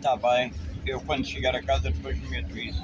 Tá bem. Eu quando chegar a casa depois meto isso.